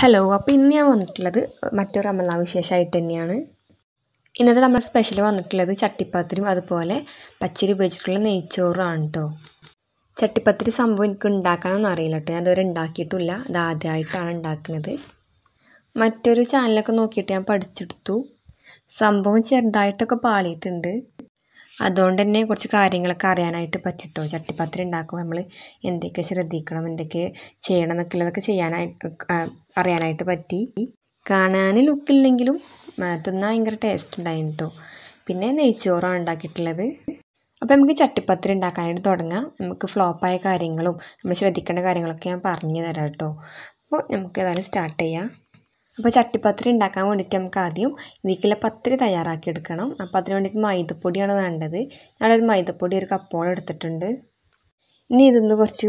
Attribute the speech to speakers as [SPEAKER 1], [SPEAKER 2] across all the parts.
[SPEAKER 1] Hello അപ്പോൾ ഇന്ന് ഞാൻ വന്നിട്ടുള്ളത് മറ്റൊരു റമലാ വിശേഷമായിട്ട് തന്നെയാണ്. ഇന്നത്തെ നമ്മൾ സ്പെഷ്യൽ വന്നിട്ടുള്ളത് ചട്ടിപ്പത്തിരും അതുപോലെ പച്ചരി ഉപയോഗിച്ചിട്ടുള്ള നെയ്ച്ചോറുമാണ് കേട്ടോ ചട്ടിപ്പത്തിരി സംഭവം എനിക്ക് ഉണ്ടാക്കാനൊന്നും അറിയില്ല കേട്ടോ ഞാൻ ഇതുവരെ ഉണ്ടാക്കിയിട്ടില്ല. അത് ആദ്യമായിട്ടാണ് ഉണ്ടാക്കുന്നത്. മറ്റൊരു ചാനലൊക്കെ നോക്കിയിട്ട് ഞാൻ പഠിച്ചെടുത്തു. സംഭവം ചെറുതായിട്ടൊക്കെ പാളിയിട്ടുണ്ട്. അതുകൊണ്ട് തന്നെ കുറച്ച് കാര്യങ്ങളൊക്കെ അറിയാനായിട്ട് പറ്റിട്ടോ? ചട്ടിപ്പത്തിരി ഉണ്ടാക്കുമ്പോൾ നമ്മൾ എന്തൊക്കെ ശ്രദ്ധിക്കണം എന്തൊക്കെ ചെയ്യണം എന്നൊക്കെ ഉള്ളതൊക്കെ ചെയ്യാനായിട്ട് അറിയാനായിട്ട് പറ്റി. കാണാൻ ലുക്കില്ലെങ്കിലും തിന്നാൻ ഭയങ്കര ടേസ്റ്റ് ഉണ്ടായിരുന്നു കേട്ടോ പിന്നെ നെയ്ച്ചോറാണ് ഉണ്ടാക്കിയിട്ടുള്ളത്. അപ്പോൾ നമുക്ക് ചട്ടിപ്പത്തിരി ഉണ്ടാക്കാനായിട്ട് തുടങ്ങാം. നമുക്ക് ഫ്ലോപ്പായ കാര്യങ്ങളും നമ്മൾ ശ്രദ്ധിക്കേണ്ട കാര്യങ്ങളൊക്കെ ഞാൻ പറഞ്ഞു തരാം കേട്ടോ അപ്പോൾ നമുക്ക് ഏതായാലും സ്റ്റാർട്ട് ചെയ്യാം. അപ്പോൾ ചട്ടിപ്പത്തിരി ഉണ്ടാക്കാൻ വേണ്ടിയിട്ട് നമുക്ക് ആദ്യം ഇതിലേക്കുള്ള പത്രി തയ്യാറാക്കി എടുക്കണം. അപ്പോൾ അതിന് വേണ്ടിയിട്ട് മൈദപ്പൊടിയാണ് വേണ്ടത്. ഞാനൊരു മൈദപ്പൊടി ഒരു കപ്പോളം എടുത്തിട്ടുണ്ട്. ഇനി ഇതൊന്ന് കുറച്ച്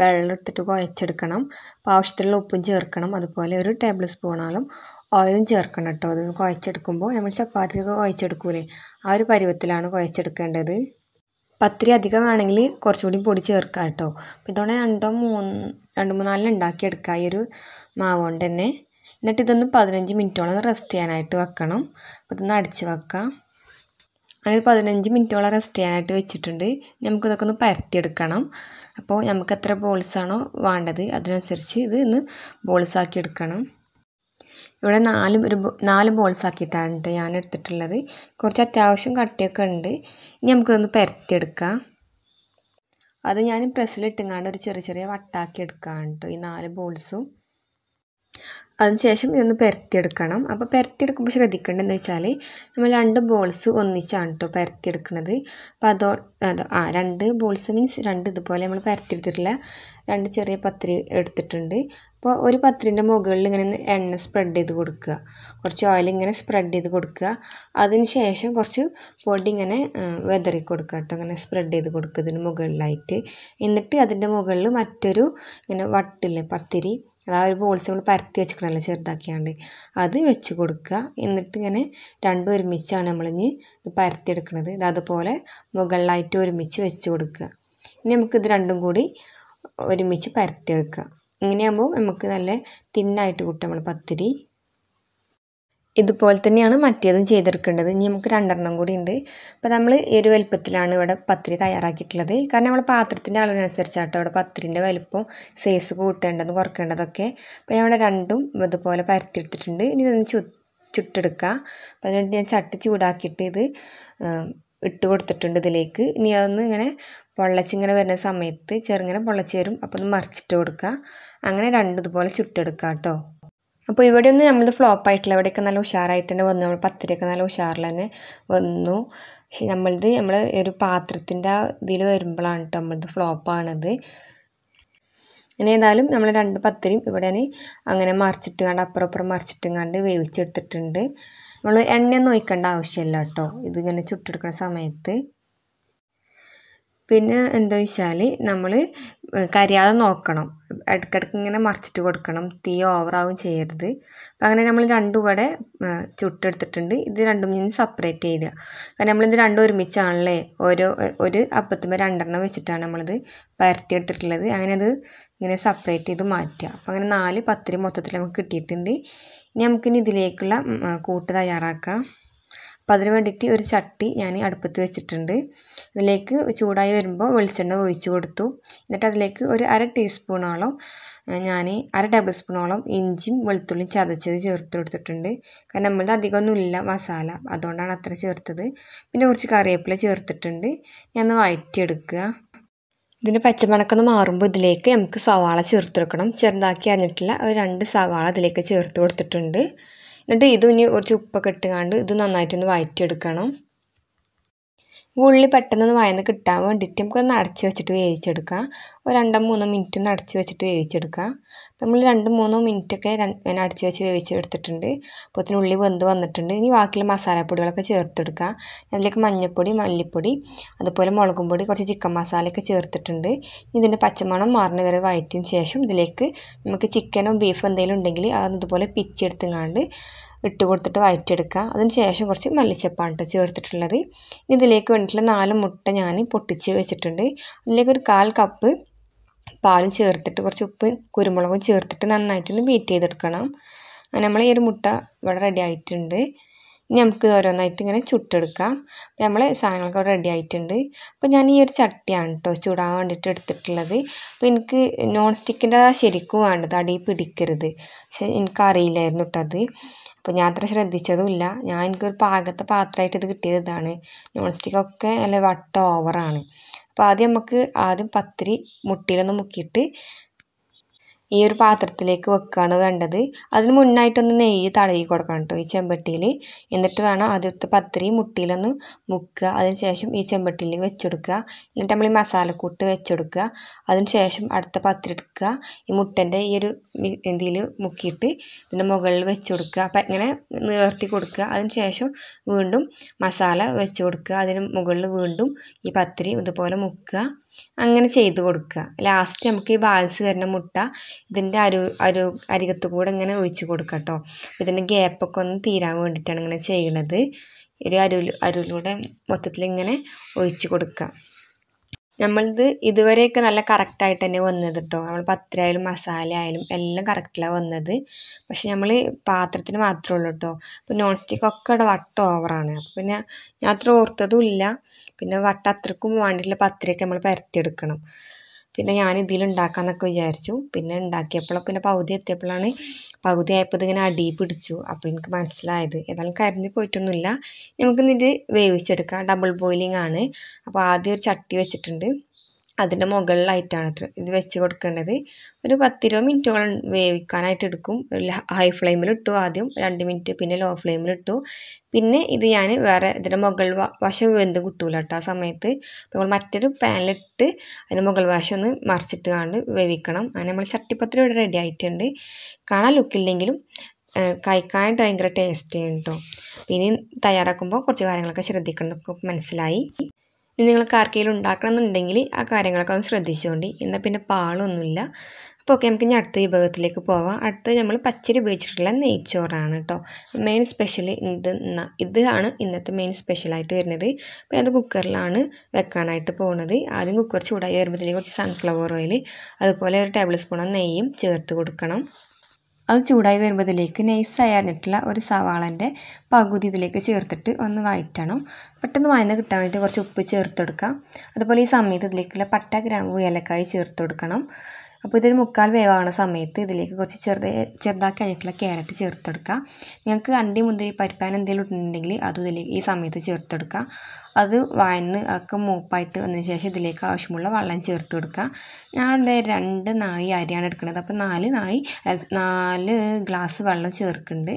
[SPEAKER 1] വെള്ളം എടുത്തിട്ട് കുഴച്ചെടുക്കണം. അപ്പോൾ ആവശ്യത്തിലുള്ള ഉപ്പും ചേർക്കണം. അതുപോലെ ഒരു ടേബിൾ സ്പൂണോളം ഓയിലും ചേർക്കണം കേട്ടോ. അത് കുഴച്ചെടുക്കുമ്പോൾ നമ്മൾ ചപ്പാത്തിയൊക്കെ കുഴച്ചെടുക്കൂലേ? ആ ഒരു പരുവത്തിലാണ് കുഴച്ചെടുക്കേണ്ടത്. പത്തിരി അധികം വേണമെങ്കിൽ കുറച്ചുകൂടി പൊടി ചേർക്കാം കേട്ടോ. അപ്പോൾ ഇതോടെ രണ്ടോ മൂന്ന് രണ്ട് മൂന്നാലിൽ ഉണ്ടാക്കിയെടുക്കുക ഈ ഒരു മാവ് കൊണ്ട് തന്നെ എന്നിട്ട് ഇതൊന്ന് പതിനഞ്ച് മിനിറ്റോളം റെസ്റ്റ് ചെയ്യാനായിട്ട് വെക്കണം. അപ്പോൾ ഇതൊന്ന് അടിച്ച് വെക്കാം. അങ്ങനെ പതിനഞ്ച് മിനിറ്റോളം റെസ്റ്റ് ചെയ്യാനായിട്ട് വെച്ചിട്ടുണ്ട്. നമുക്കിതൊക്കെ ഒന്ന് പരത്തിയെടുക്കണം. അപ്പോൾ നമുക്ക് എത്ര ബോൾസാണോ വേണ്ടത് അതിനനുസരിച്ച് ഇത് ഒന്ന് ബോൾസാക്കി എടുക്കണം. ഇവിടെ നാല് ഒരു നാല് ബോൾസ് ആക്കിയിട്ടാണ് ഞാൻ എടുത്തിട്ടുള്ളത്. കുറച്ച് അത്യാവശ്യം കട്ടിയൊക്കെ ഉണ്ട്. ഇനി നമുക്കിതൊന്ന് പരത്തിയെടുക്കാം. അത് ഞാൻ പ്രസ്സിലിട്ടുങ്ങാണ്ട് ഒരു ചെറിയ ചെറിയ വട്ടാക്കി എടുക്കുകയാണ് കേട്ടോ ഈ നാല് ബോൾസും അതിനുശേഷം ഇതൊന്ന് പരത്തിയെടുക്കണം. അപ്പോൾ പരത്തിയെടുക്കുമ്പോൾ ശ്രദ്ധിക്കേണ്ടതെന്ന് വെച്ചാൽ നമ്മൾ രണ്ട് ബോൾസ് ഒന്നിച്ചാണ് കേട്ടോ പരത്തിയെടുക്കുന്നത് അപ്പോൾ അതോ അതോ ആ രണ്ട് ബോൾസ് മീൻസ് രണ്ട് ഇതുപോലെ നമ്മൾ പരത്തിയെടുത്തിട്ടില്ല. രണ്ട് ചെറിയ പത്രി എടുത്തിട്ടുണ്ട്. അപ്പോൾ ഒരു പത്രിന്റെ മുകളിൽ ഇങ്ങനെ എണ്ണ സ്പ്രെഡ് ചെയ്ത് കൊടുക്കുക. കുറച്ച് ഓയിൽ ഇങ്ങനെ സ്പ്രെഡ് ചെയ്ത് കൊടുക്കുക. അതിന് ശേഷം കുറച്ച് പൊടി ഇങ്ങനെ വെതറി കൊടുക്കുക കേട്ടോ ഇങ്ങനെ സ്പ്രെഡ് ചെയ്ത് കൊടുക്കുക ഇതിന് മുകളിലായിട്ട്. എന്നിട്ട് അതിന്റെ മുകളിൽ മറ്റൊരു ഇങ്ങനെ വട്ടില്ലേ പത്തിരി. അതാ ഒരു ബോൾസ് നമ്മൾ പരത്തി വെച്ചിക്കണല്ലോ ചെറുതാക്കിയാണ്ട്. അത് വെച്ച് കൊടുക്കുക. എന്നിട്ട് ഇങ്ങനെ രണ്ടും ഒരുമിച്ചാണ് നമ്മളിനി ഇത് പരത്തിയെടുക്കുന്നത് ഇത് അതുപോലെ മുകളിലായിട്ട് ഒരുമിച്ച് വെച്ച് കൊടുക്കുക. ഇനി നമുക്കിത് രണ്ടും കൂടി ഒരുമിച്ച് പരത്തിയെടുക്കുക. ഇങ്ങനെയാകുമ്പോൾ നമുക്ക് നല്ല തിന്നായിട്ട് കിട്ടും നമ്മൾ പത്തിരി. ഇതുപോലെ തന്നെയാണ് മറ്റേതും ചെയ്തെടുക്കേണ്ടത്. ഇനി നമുക്ക് രണ്ടെണ്ണം കൂടി ഉണ്ട്. അപ്പോൾ നമ്മൾ ഈ ഒരു വലുപ്പത്തിലാണ് ഇവിടെ പത്തിരി തയ്യാറാക്കിയിട്ടുള്ളത്. കാരണം നമ്മൾ പാത്രത്തിന്റെ അളവിനനുസരിച്ചാട്ടോ ഇവിടെ പത്തിരിന്റെ വലുപ്പം സൈസ് കൂട്ടേണ്ടതും കുറക്കേണ്ടതൊക്കെ അപ്പോൾ ഞാൻ ഇവിടെ രണ്ടും ഇതുപോലെ പരത്തിയെടുത്തിട്ടുണ്ട്. ഇനി ഇതൊന്ന് ചു ചുട്ടെടുക്കുക അപ്പോൾ അതിനുവേണ്ടി ഞാൻ ചട്ടി ചൂടാക്കിയിട്ട് ഇത് ഇട്ട് കൊടുത്തിട്ടുണ്ട് ഇതിലേക്ക്. ഇനി അതൊന്ന് ഇങ്ങനെ പൊള്ളച്ചിങ്ങനെ വരുന്ന സമയത്ത് ചെറുങ്ങനെ പൊള്ളച്ച് വരും. അപ്പോൾ ഒന്ന് മറിച്ചിട്ട് കൊടുക്കുക അങ്ങനെ രണ്ടും ഇതുപോലെ ചുട്ടെടുക്കുക കേട്ടോ അപ്പോൾ ഇവിടെയൊന്നും നമ്മൾ ഫ്ലോപ്പ് ആയിട്ടില്ല. ഇവിടെയൊക്കെ നല്ല ഉഷാറായിട്ട് തന്നെ വന്നു. നമ്മൾ പത്തിരിയൊക്കെ നല്ല ഉഷാറിൽ തന്നെ വന്നു. പക്ഷെ നമ്മളത് നമ്മൾ ഒരു പാത്രത്തിന്റെ ഇതിൽ വരുമ്പോഴാണ് കേട്ടോ ഫ്ലോപ്പ് ഫ്ലോപ്പാണത് ഇനി ഏതായാലും നമ്മൾ രണ്ട് പത്തിരിയും ഇവിടെ അങ്ങനെ മറിച്ചിട്ട് കണ്ട് അപ്പുറം അപ്പുറം മറിച്ചിട്ടുങ്ങാണ്ട് വേവിച്ചെടുത്തിട്ടുണ്ട്. നമ്മൾ എണ്ണയൊന്നും ഒഴിക്കേണ്ട ആവശ്യമില്ല കേട്ടോ ഇതിങ്ങനെ ചുട്ടെടുക്കുന്ന സമയത്ത്. പിന്നെ എന്താ വെച്ചാൽ നമ്മൾ കരിയാതെ നോക്കണം. ഇടയ്ക്കിടയ്ക്ക് ഇങ്ങനെ മറിച്ചിട്ട് കൊടുക്കണം. തീ ഓവറാവും ചെയ്യരുത്. അപ്പം അങ്ങനെ നമ്മൾ രണ്ടും കൂടെ ചുട്ടെടുത്തിട്ടുണ്ട്. ഇത് രണ്ടും ഇനി സെപ്പറേറ്റ് ചെയ്യുക കാരണം നമ്മളിത് രണ്ടും ഒരുമിച്ചാണല്ലേ? ഓരോ ഒരു അപ്പത്തുമ്പോൾ രണ്ടെണ്ണം വെച്ചിട്ടാണ് നമ്മളിത് പരത്തിയെടുത്തിട്ടുള്ളത്. അങ്ങനെ അത് ഇങ്ങനെ സെപ്പറേറ്റ് ചെയ്ത് മാറ്റുക. അപ്പം അങ്ങനെ നാല് പത്തിരി മൊത്തത്തിൽ നമുക്ക് കിട്ടിയിട്ടുണ്ട്. ഇനി നമുക്കിനി ഇതിലേക്കുള്ള കൂട്ട് തയ്യാറാക്കാം. അപ്പോൾ അതിന് വേണ്ടിയിട്ട് ഒരു ചട്ടി ഞാൻ അടുപ്പത്ത് വെച്ചിട്ടുണ്ട്. അതിലേക്ക് ചൂടായി വരുമ്പോൾ വെളിച്ചെണ്ണ ഒഴിച്ചു കൊടുത്തു. എന്നിട്ട് അതിലേക്ക് ഒരു അര ടീസ്പൂണോളം ഞാൻ അര ടേബിൾ സ്പൂണോളം ഇഞ്ചിയും വെളുത്തുള്ളിയും ചതച്ചത് ചേർത്ത് കൊടുത്തിട്ടുണ്ട്. കാരണം നമ്മളത് അധികമൊന്നുമില്ല മസാല അതുകൊണ്ടാണ് അത്ര ചേർത്തത്. പിന്നെ കുറച്ച് കറിവേപ്പില ചേർത്തിട്ടുണ്ട്. ഞാൻ ഒന്ന് വഴറ്റിയെടുക്കുക. ഇതിന്റെ പച്ചമണക്കൊന്ന് മാറുമ്പോൾ ഇതിലേക്ക് നമുക്ക് സവാള ചേർത്ത് ചേർത്തെടുക്കണം ചെറുതാക്കി അരിഞ്ഞിട്ടുള്ള ഒരു രണ്ട് സവാള ഇതിലേക്ക് ചേർത്ത് കൊടുത്തിട്ടുണ്ട്. എന്നിട്ട് ഇത് ഇനി കുറച്ച് ഉപ്പൊക്കെ ഇട്ടുകൊണ്ട് ഇത് നന്നായിട്ടൊന്ന് വഴറ്റിയെടുക്കണം ഉള്ളി പെട്ടെന്ന് വയന്ന് കിട്ടാൻ വേണ്ടിയിട്ട് നമുക്കൊന്ന് അടച്ച് വെച്ചിട്ട് വേവിച്ചെടുക്കാം ഒരു രണ്ടോ മൂന്നോ മിനിറ്റ് ഒന്ന് അടച്ച് വെച്ചിട്ട് വേവിച്ചെടുക്കാം നമ്മൾ രണ്ട് മൂന്നോ മിനിറ്റൊക്കെ ഞാൻ അടച്ച് വെച്ച് വേവിച്ചെടുത്തിട്ടുണ്ട്. അപ്പോൾ ഉള്ളി വെന്ത് വന്നിട്ടുണ്ട്. ഇനി ബാക്കിയുള്ള മസാലപ്പൊടികളൊക്കെ ചേർത്തെടുക്കുക. അതിലേക്ക് മഞ്ഞൾപ്പൊടി മല്ലിപ്പൊടി അതുപോലെ മുളകും പൊടി കുറച്ച് ചിക്കൻ മസാലയൊക്കെ ചേർത്തിട്ടുണ്ട്. ഇതിന്റെ പച്ചമണം മാറിന് വരെ വഴറ്റിയതിന് ശേഷം ഇതിലേക്ക് നമുക്ക് ചിക്കനോ ബീഫോ എന്തെങ്കിലും ഉണ്ടെങ്കിൽ അതുപോലെ പിച്ചെടുത്തുങ്ങാണ്ട് ഇട്ട് കൊടുത്തിട്ട് വഴറ്റിയെടുക്കുക അതിന് ശേഷം കുറച്ച് മല്ലിച്ചപ്പാണ് കേട്ടോ ചേർത്തിട്ടുള്ളത്. ഇതിലേക്ക് വേണ്ടിയിട്ടുള്ള നാല് മുട്ട ഞാൻ പൊട്ടിച്ച് വെച്ചിട്ടുണ്ട്. അതിലേക്ക് ഒരു കാൽ കപ്പ് പാലും ചേർത്തിട്ട് കുറച്ച് ഉപ്പ് കുരുമുളകും ചേർത്തിട്ട് നന്നായിട്ടൊന്ന് ബീറ്റ് ചെയ്തെടുക്കണം. അങ്ങനെ നമ്മൾ ഈ ഒരു മുട്ട ഇവിടെ റെഡി ആയിട്ടുണ്ട്. ഇനി നമുക്ക് ഓരോന്നായിട്ട് ഇങ്ങനെ ചുട്ടെടുക്കാം. അപ്പോൾ നമ്മൾ സാധനങ്ങളൊക്കെ റെഡി ആയിട്ടുണ്ട്. അപ്പോൾ ഞാൻ ഈ ഒരു ചട്ടിയാണ് കേട്ടോ ചൂടാൻ വേണ്ടിയിട്ട് എടുത്തിട്ടുള്ളത്. അപ്പോൾ എനിക്ക് നോൺ സ്റ്റിക്കിന്റെ ശരിക്കും വേണ്ടത് അടി പിടിക്കരുത്. പക്ഷേ എനിക്കറിയില്ലായിരുന്നു കേട്ടോ അത്. അപ്പോൾ ഞാൻ അത്ര ശ്രദ്ധിച്ചതുമില്ല. ഞാൻ എനിക്കൊരു പാകത്തെ പാത്രമായിട്ട് ഇത് കിട്ടിയത് ഇതാണ്. നോൺ സ്റ്റിക്കൊക്കെ നല്ല വട്ട ഓവറാണ് അപ്പോൾ ആദ്യം നമുക്ക് ആദ്യം പത്തിരി മുട്ടിയിലൊന്ന് മുക്കിയിട്ട് ഈ ഒരു പാത്രത്തിലേക്ക് വെക്കുകയാണ് വേണ്ടത്. അതിന് മുന്നായിട്ടൊന്ന് നെയ്യ് തടവി കൊടുക്കണം കേട്ടോ ഈ ചെമ്പട്ടിയിൽ എന്നിട്ട് വേണം ആദ്യത്തെ പത്തിരി മുട്ടിയിലൊന്ന് മുക്കുക. അതിന് ശേഷം ഈ ചെമ്പട്ടിയിൽ വെച്ചെടുക്കുക. എന്നിട്ട് നമ്മൾ ഈ മസാലക്കൂട്ട് വെച്ചെടുക്കുക. അതിന് ശേഷം അടുത്ത പത്തിരി എടുക്കുക. ഈ മുട്ടന്റെ ഈ ഒരു ഇതിൽ മുക്കിയിട്ട് ഇതിന്റെ മുകളിൽ വെച്ച് കൊടുക്കുക അപ്പം ഇങ്ങനെ നേർത്തി കൊടുക്കുക. അതിന് ശേഷം വീണ്ടും മസാല വെച്ച് കൊടുക്കുക. അതിന് മുകളിൽ വീണ്ടും ഈ പത്തിരി ഇതുപോലെ മുക്കുക. അങ്ങനെ ചെയ്ത് കൊടുക്കുക. ലാസ്റ്റ് നമുക്ക് ഈ ബാലൻസ് വരുന്ന മുട്ട ഇതിന്റെ അരു അരു അരികത്ത് കൂടെ ഇങ്ങനെ ഒഴിച്ച് കൊടുക്കുക കേട്ടോ ഇതിന്റെ ഗ്യാപ്പൊക്കെ ഒന്ന് തീരാൻ വേണ്ടിയിട്ടാണ് ഇങ്ങനെ ചെയ്യണത്. ഒരു അരു അരുവിലൂടെ മൊത്തത്തിൽ ഇങ്ങനെ ഒഴിച്ച് കൊടുക്കുക. നമ്മളിത് ഇതുവരെയൊക്കെ നല്ല കറക്റ്റായിട്ട് തന്നെ വന്നത് കേട്ടോ നമ്മൾ പത്രയായാലും മസാല ആയാലും എല്ലാം കറക്റ്റിലാണ് വന്നത്. പക്ഷെ നമ്മൾ പാത്രത്തിന് മാത്രമേ ഉള്ളൂ കേട്ടോ അപ്പോൾ നോൺ സ്റ്റിക്ക് ഒക്കെ ഇവിടെ വട്ടം ഓവറാണ് അപ്പോൾ പിന്നെ ഞാൻ അത്ര ഓർത്തതും ഇല്ല. പിന്നെ വട്ട അത്രക്കും വേണ്ടിയിട്ടുള്ള പത്തിരിയൊക്കെ നമ്മൾ പരത്തിയെടുക്കണം. പിന്നെ ഞാൻ ഇതിൽ ഉണ്ടാക്കാമെന്നൊക്കെ വിചാരിച്ചു. പിന്നെ ഉണ്ടാക്കിയപ്പോൾ പിന്നെ പകുതി എത്തിയപ്പോഴാണ് പകുതി ആയപ്പോൾ ഇതിങ്ങനെ അടി പിടിച്ചു. അപ്പോൾ എനിക്ക് മനസ്സിലായത്. ഏതായാലും കരിഞ്ഞ് പോയിട്ടൊന്നുമില്ല. നമുക്കിന്നിത് വേവിച്ചെടുക്കാം. ഡബിൾ ബോയിലിംഗ് ആണ്. അപ്പോൾ ആദ്യം ഒരു ചട്ടി വെച്ചിട്ടുണ്ട്. അതിന്റെ മുകളിലായിട്ടാണ് ഇത്ര ഇത് വെച്ച് കൊടുക്കേണ്ടത്. ഒരു പത്തിരുപത് മിനിറ്റോളം വേവിക്കാനായിട്ട് എടുക്കും. ഹൈ ഫ്ലെയിമിൽ ഇട്ടു ആദ്യം രണ്ട് മിനിറ്റ് പിന്നെ ലോ ഫ്ലെയിമിൽ ഇട്ടു. പിന്നെ ഇത് ഞാൻ വേറെ ഇതിന്റെ മുകൾ വശം വെന്ത് കിട്ടൂല കേട്ടോ ആ സമയത്ത്. നമ്മൾ മറ്റൊരു പാനിലിട്ട് അതിന്റെ മുകൾ വശം ഒന്ന് മറിച്ചിട്ട് കണ്ട് വേവിക്കണം. അങ്ങനെ നമ്മൾ ചട്ടിപ്പത്തിരി ഇവിടെ റെഡി ആയിട്ടുണ്ട്. കാണാൻ ലുക്കില്ലെങ്കിലും കഴിക്കാനായിട്ട് ഭയങ്കര ടേസ്റ്റ് ചെയ്യും കേട്ടോ പിന്നെ തയ്യാറാക്കുമ്പോൾ കുറച്ച് കാര്യങ്ങളൊക്കെ ശ്രദ്ധിക്കണം എന്നൊക്കെ മനസ്സിലായി. ഇനി നിങ്ങൾക്ക് ആർക്കെങ്കിലും ഉണ്ടാക്കണമെന്നുണ്ടെങ്കിൽ ആ കാര്യങ്ങളൊക്കെ ഒന്ന് ശ്രദ്ധിച്ചുകൊണ്ട് എന്നാൽ പിന്നെ പാളൊന്നുമില്ല. അപ്പോൾ ഓക്കെ നമുക്ക് ഇനി അടുത്ത വിഭവത്തിലേക്ക് പോവാം. അടുത്തത് നമ്മൾ പച്ചരി ഉപയോഗിച്ചിട്ടുള്ള നെയ്ച്ചോറാണ് കേട്ടോ. മെയിൻ സ്പെഷ്യൽ ഇത് ഇതാണ് ഇന്നത്തെ മെയിൻ സ്പെഷ്യലായിട്ട് വരുന്നത്. അപ്പോൾ അത് കുക്കറിലാണ് വെക്കാനായിട്ട് പോകുന്നത് ആദ്യം കുക്കർ ചൂടായി വരുമ്പോഴത്തേക്ക് കുറച്ച് സൺഫ്ലവർ ഓയിൽ അതുപോലെ ഒരു ടേബിൾ സ്പൂൺ നെയ്യും ചേർത്ത് കൊടുക്കണം. അത് ചൂടായി വരുമ്പോഴത്തേക്ക് നൈസായി അരിഞ്ഞിട്ടുള്ള ഒരു സവാളന്റെ പകുതി ഇതിലേക്ക് ചേർത്തിട്ട് ഒന്ന് വഴറ്റണം. പെട്ടെന്ന് വഴന്ന് കിട്ടാൻ വേണ്ടി കുറച്ച് ഉപ്പ് ചേർത്ത് കൊടുക്കാം അതുപോലെ ഈ സമയത്ത് ഇതിലേക്കുള്ള പട്ട ഗ്രാമ്പു ഏലക്കായി ചേർത്ത് കൊടുക്കണം. അപ്പോൾ ഇതൊരു മുക്കാൽ വേവാകുന്ന സമയത്ത് ഇതിലേക്ക് കുറച്ച് ചെറുത് ചെറുതാക്കി അരിക്കുള്ള ക്യാരറ്റ് ചേർത്തെടുക്കുക നിങ്ങൾക്ക് അണ്ടി മുന്തിരി പരിപ്പാൻ എന്തെങ്കിലും ഉണ്ടെങ്കിൽ അതും ഇതിലേക്ക് ഈ സമയത്ത് ചേർത്തെടുക്കുക. അത് വഴന്ന് ഒക്കെ മൂപ്പായിട്ട് വന്നതിന് ശേഷം ഇതിലേക്ക് ആവശ്യമുള്ള വെള്ളം ചേർത്ത് കൊടുക്കുക ഞാൻ രണ്ട് നായി അരിയാണ് എടുക്കുന്നത്. അപ്പോൾ നാല് നായി നാല് ഗ്ലാസ് വെള്ളം ചേർക്കുന്നുണ്ട്.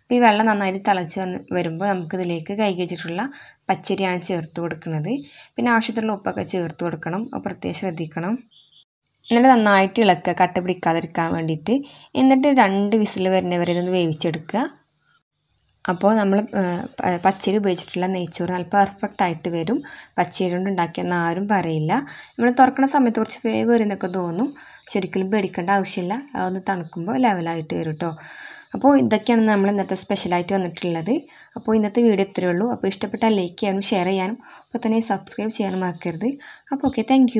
[SPEAKER 1] അപ്പോൾ ഈ വെള്ളം നന്നായി തിളച്ച് വരുമ്പോൾ നമുക്കിതിലേക്ക് കൈകി വെച്ചിട്ടുള്ള പച്ചരിയാണ് ചേർത്ത് കൊടുക്കുന്നത്. പിന്നെ ആവശ്യത്തിലുള്ള ഉപ്പൊക്കെ ചേർത്ത് കൊടുക്കണം. പ്രത്യേകം ശ്രദ്ധിക്കണം. എന്നിട്ട് നന്നായിട്ട് ഇളക്കുക കട്ട പിടിക്കാതിരിക്കാൻ വേണ്ടിയിട്ട്. എന്നിട്ട് രണ്ട് വിസിൽ വരുന്നവരെ ഒന്ന് വേവിച്ചെടുക്കുക. അപ്പോൾ നമ്മൾ പച്ചരി ഉപയോഗിച്ചിട്ടുള്ള നെയ്ച്ചോറ് നല്ല പെർഫെക്റ്റ് ആയിട്ട് വരും. പച്ചരി കൊണ്ട് ഉണ്ടാക്കിയെന്ന് ആരും പറയില്ല. നമ്മൾ തുറക്കുന്ന സമയത്ത് കുറച്ച് വേവ് വരുന്നൊക്കെ തോന്നും. ശരിക്കും പേടിക്കേണ്ട ആവശ്യമില്ല. അതൊന്ന് തണുക്കുമ്പോൾ ലെവലായിട്ട് വരും കേട്ടോ അപ്പോൾ ഇതൊക്കെയാണ് നമ്മൾ ഇന്നത്തെ സ്പെഷ്യലായിട്ട് വന്നിട്ടുള്ളത്. അപ്പോൾ ഇന്നത്തെ വീഡിയോ ഇത്രയേ ഉള്ളൂ. അപ്പോൾ ഇഷ്ടപ്പെട്ടാൽ ലൈക്ക് ചെയ്യാനും ഷെയർ ചെയ്യാനും അപ്പോൾ തന്നെ സബ്സ്ക്രൈബ് ചെയ്യാനും മറക്കരുത്. അപ്പോൾ ഓക്കെ താങ്ക്